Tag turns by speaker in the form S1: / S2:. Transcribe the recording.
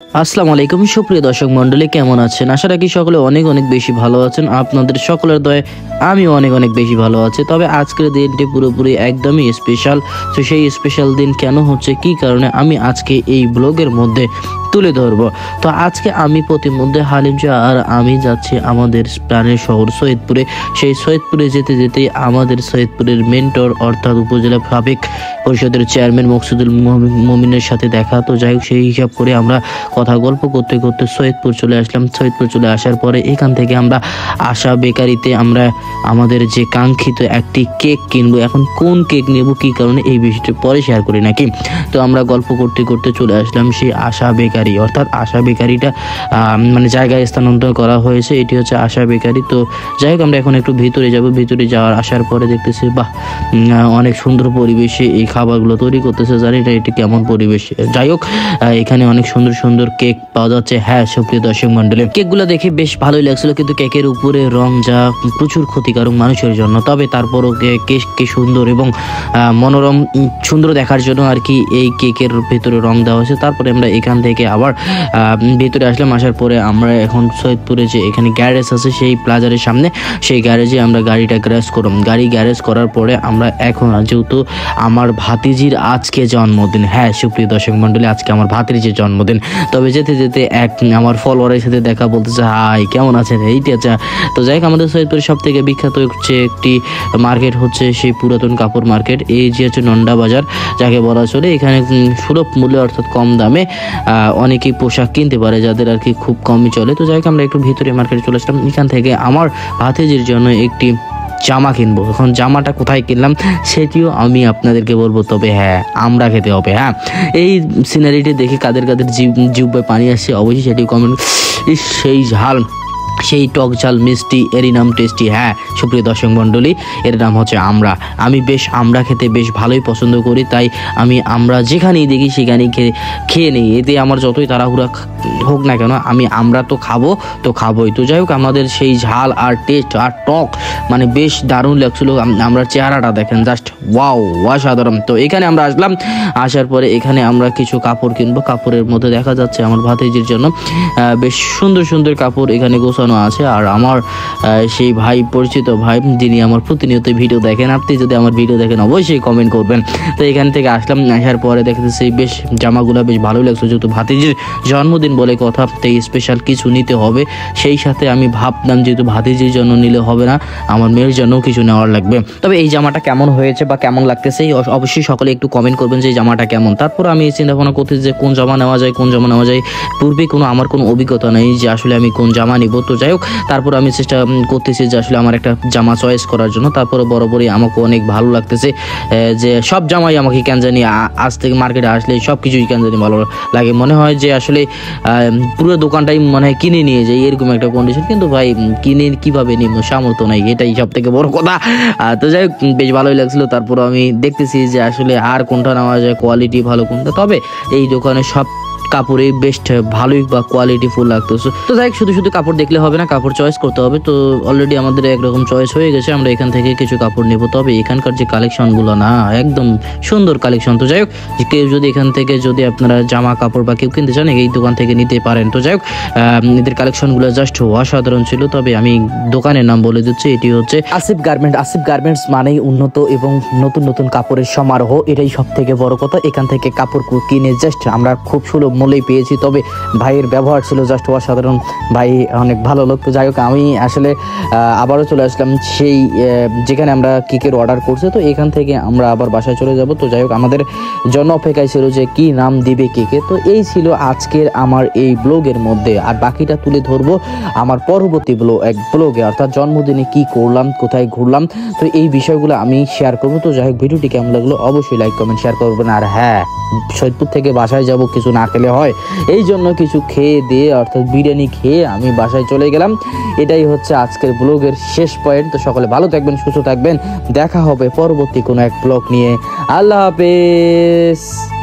S1: আসসালামু আলাইকুম, সুপ্রিয় দর্শক মন্ডলী কেমন আছেন? আশা রাখি সকলে অনেক অনেক বেশি ভালো আছেন। আপনাদের সকলের দয়ে আমি অনেক অনেক বেশি ভালো আছি। তবে আজকের দিনটি পুরোপুরি একদমই স্পেশাল তো সেই স্পেশাল দিন কেন হচ্ছে, কি কারণে আমি আজকে এই ব্লগের মধ্যে তুলে ধরবো। তো আজকে আমি প্রতিমধ্যে হালিম চা আর আমি যাচ্ছি আমাদের প্রাণের শহর সৈয়দপুরে। সেই সৈয়দপুরে যেতে যেতে আমাদের সৈয়দপুরের মেন্টর অর্থাৎ উপজেলা সাবেক পরিষদের চেয়ারম্যান মকসুদুল মমি- মমিনের সাথে দেখা। তো যাই হোক, সেই হিসাব করে আমরা কথা গল্প করতে করতে সৈয়দপুর চলে আসলাম। সৈয়দপুর চলে আসার পরে এখান থেকে আমরা আশা বেকারিতে আমরা আমাদের যে কাঙ্ক্ষিত একটি কেক কিনবো, এখন কোন কেক নেব, কি কারণে, এই বিষয়টি পরে শেয়ার করি নাকি? তো আমরা গল্প করতে করতে চলে আসলাম সেই আশা বেকারি অর্থাৎ আশা বেকারিটা মানে জায়গায় স্থানান্তর করা হয়েছে, এটি হচ্ছে আশা বেকারি তো যাই হোক, আমরা এখন একটু ভিতরে যাব। ভিতরে যাওয়ার আসার পরে দেখতেছি, বাহ অনেক সুন্দর পরিবেশে এই খাবারগুলো তৈরি করতেছে। জানি না এটি কেমন পরিবেশ। যাই হোক এখানে অনেক সুন্দর সুন্দর কেক পাওয়া যাচ্ছে। হ্যাঁ সুপ্রিয় দর্শক মন্ডলী কেকগুলো দেখে বেশ ভালোই লাগছিল, কিন্তু কেকের উপরে রং যা প্রচুর ক্ষতিকারক মানুষের জন্য। তবে তারপরও কে- কেক কে সুন্দর এবং মনোরম সুন্দর দেখার জন্য আর কি এই কেকের ভেতরে রং দেওয়া হয়েছে। তারপরে আমরা এখান থেকে আবার ভিতরে আসলাম, আসার পরে আমরা এখন সৈয়দপুরে যে এখানে গ্যারেজ আছে, সেই প্লাজারের সামনে, সেই গ্যারেজে আমরা গাড়িটা গ্যারেজ করলাম। গাড়ি গ্যারেজ করার পরে আমরা এখন যেহেতু আমার ভাতিজির আজকে জন্মদিন হ্যাঁ সুপ্রিয় দর্শক মন্ডলী আজকে আমার ভাতিজির জন্মদিন, তবে যেতে যেতে এক আমার ফলোয়ারের সাথে দেখা বলতেছে, হাই, কেমন আছেন? এইটি আচ্ছা। তো যাই হোক, আমাদের সৈয়দপুরের সব থেকে বিখ্যাত হচ্ছে একটি মার্কেট হচ্ছে সেই পুরাতন কাপড় মার্কেট এই যে হচ্ছে নন্ডা বাজার, যাকে বলা চলে। এখানে সুলভ মূল্যে অর্থাৎ কম দামে অনেকেই পোশাক কিনতে পারে যাদের আর কি খুব কমই চলে। তো যাই আমরা একটু ভিতরে মার্কেটে চলে আসলাম। এখান থেকে আমার ভাতিজির জন্য একটি জামা কিনবো। এখন জামাটা কোথায় কিনলাম সেটিও আমি আপনাদেরকে বলব। তবে হ্যাঁ আমরা খেতে হবে হ্যাঁ? এই সিনারিটি দেখে কাদের কাদের জিভ জিব্বায় পানি আসছে অবশ্যই সেটি কমেন্ট সেই ঝাল। সেই টক ঝাল মিষ্টি, এরই নাম টেস্টি হ্যাঁ সুপ্রিয় দর্শক মণ্ডলী, এর নাম হচ্ছে আমরা। আমি বেশ আমরা খেতে বেশ ভালোই পছন্দ করি, তাই আমি আমরা যেখানেই দেখি সেখানেই খেয়ে খেয়ে নিই। এতে আমার যতই তাড়াহুড়া হোক না কেন, আমি আমরা তো খাব, তো খাবোই। তো যাই হোক, আমাদের সেই ঝাল আর টেস্ট আর টক মানে বেশ দারুণ লাগছিল। আমরা চেহারাটা দেখেন জাস্ট ওয়াও অসাধারণ। তো এখানে আমরা আসলাম, আসার পরে এখানে আমরা কিছু কাপড় কিনবো। কাপড়ের মধ্যে দেখা যাচ্ছে আমার ভাতিজির জন্য বেশ সুন্দর সুন্দর কাপড় এখানে গোছানো আছে আর আমার সেই ভাই, পরিচিত ভাই, যিনি আমার প্রতিনিয়ত ভিডিও দেখেন, আপনি যদি আমার ভিডিও দেখেন, অবশ্যই কমেন্ট করবেন। তো এখান থেকে আসলাম, আসার পরে দেখতেছি, বেশ, জামাগুলো বেশ ভালো লাগছে। যেহেতু ভাতিজির জন্মদিন বলে কথা, তাই স্পেশাল কিছু নিতে হবে। সেই সাথে আমি ভাবলাম, যেহেতু ভাতিজির জন্য নিলে হবে না, আমার মেয়ের জন্যও কিছু নেওয়ার লাগবে। তবে এই জামাটা কেমন হয়েছে বা কেমন লাগতেছে, এই অবশ্যই সকলে একটু কমেন্ট করবেন যে এই জামাটা কেমন। তারপর আমি চিন্তা ভাবনা করতেছি যে কোন জামা নেওয়া যায়, কোন জামা নেওয়া যায়। পূর্বে কোনো, আমার কোনো অভিজ্ঞতা নেই যে আসলে আমি কোন জামা নিব। তো যাই হোক, তারপর আমি চেষ্টা করতেছি যে আসলে আমার একটা জামা চয়েস করার জন্য। তারপরে বরাবরই আমাকে অনেক ভালো লাগতেছে যে সব জামাই আমাকে কেন জানি আজ থেকে মার্কেটে আসলে সব কিছুই কেন জানি ভালো লাগে। মনে হয় যে আসলে পুরো দোকানটাই মনে হয় কিনে নিয়ে যাই এরকম একটা কন্ডিশন কিন্তু ভাই কিনে কীভাবে নিব? সামর্থ্য নাই, এটাই সব থেকে বড় কথা। তো যাই হোক বেশ ভালোই লাগছিল। তারপর আমি দেখতেছি যে আসলে আর কোনটা নেওয়া যায় কোয়ালিটি ভালো কোনটা। তবে এই দোকানে সব কাপড়ে বেস্ট ভালোই বা কোয়ালিটি ফুল লাগতেছে তো যাই শুধু শুধু কাপড় দেখলে হবে না, কাপড় চয়েস করতে হবে। তো অলরেডি আমাদের একরকম চয়েস হয়ে গেছে, আমরা এখান থেকে কিছু কাপড় নেব। তবে এখানকার যে কালেকশনগুলো না, একদম সুন্দর কালেকশন তো যাই হোক কেউ যদি এখান থেকে যদি আপনারা জামা কাপড় বা কেউ কিনতে চান, এই দোকান থেকে নিতে পারেন। তো যাই হোক এদের কালেকশনগুলো জাস্ট অসাধারণ ছিল। তবে আমি দোকানের নাম বলে দিচ্ছি, এটি হচ্ছে আসিফ গার্মেন্ট আসিফ গার্মেন্টস মানেই উন্নত এবং নতুন নতুন কাপড়ের সমারোহ। এটাই সব থেকে বড় কথা, এখান থেকে কাপড় কিনে জাস্ট আমরা খুব সুলভ মূল্যেই পেয়েছি। তবে ভাইয়ের ব্যবহার ছিল জাস্ট অসাধারণ। ভাই অনেক ভালো লোক। তো যাই হোক, আমি আসলে আবারও চলে আসলাম সেই যেখানে আমরা কেকের অর্ডার করছে। তো এখান থেকে আমরা আবার বাসায় চলে যাব। তো যাই হোক, আমাদের জন্য অপেক্ষায় ছিল যে কি নাম দিবে কেকে। তো এই ছিল আজকের আমার এই ব্লগের মধ্যে। আর বাকিটা তুলে ধরবো আমার পরবর্তী ব্লগ এক ব্লগে। অর্থাৎ জন্মদিনে কি করলাম, কোথায় ঘুরলাম। তো এই বিষয়গুলো আমি শেয়ার করব। তো যাই হোক, ভিডিওটি কেমন লাগল অবশ্যই লাইক কমেন্ট শেয়ার করবেন। আর হ্যাঁ সৈয়দপুর থেকে বাসায় যাব, কিছু না খেলে হয়। এই জন্য কিছু খেয়ে দিয়ে অর্থাৎ বিরিয়ানি খেয়ে আমি বাসায় চলে গেলাম। এটাই হচ্ছে আজকের ব্লগের শেষ পয়েন্ট। তো সকলে ভালো থাকবেন, সুস্থ থাকবেন। দেখা হবে পরবর্তী কোনো এক ব্লগ নিয়ে। আল্লাহ হাফেজ।